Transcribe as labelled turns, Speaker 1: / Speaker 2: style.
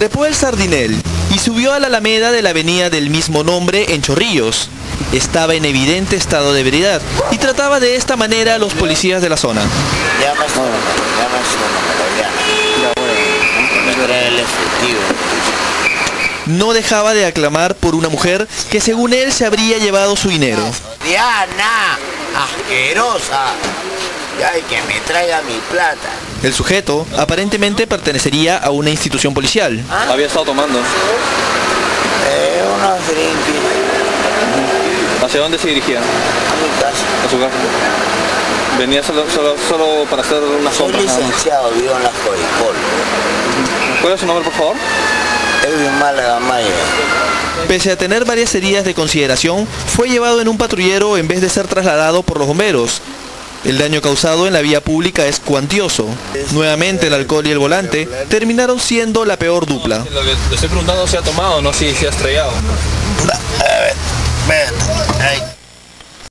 Speaker 1: Trepó el sardinel y subió a la alameda de la avenida del mismo nombre en Chorrillos. Estaba en evidente estado de ebriedad y trataba de esta manera a los policías de la zona. No dejaba de aclamar por una mujer que según él se habría llevado su dinero.
Speaker 2: Diana, asquerosa. Hay que me traiga mi plata.
Speaker 1: El sujeto aparentemente pertenecería a una institución policial.
Speaker 3: Había estado tomando.
Speaker 2: Eh, unos drinks
Speaker 3: ¿Hacia dónde se dirigía?
Speaker 2: a mi casa.
Speaker 3: A su casa. Venía solo, solo, solo para hacer unas
Speaker 2: Soy
Speaker 3: compras. nada más.
Speaker 2: licenciado, vivo en la Coricol.
Speaker 3: ¿Cuál es su nombre, por favor?
Speaker 2: Edwin Málaga Maya.
Speaker 1: Pese a tener varias heridas de consideración, fue llevado en un patrullero en vez de ser trasladado por los bomberos. El daño causado en la vía pública es cuantioso. Nuevamente el alcohol y el volante terminaron siendo la peor dupla.
Speaker 3: Lo que le estoy preguntando si ha tomado, no si se ha estrellado.
Speaker 2: A ver,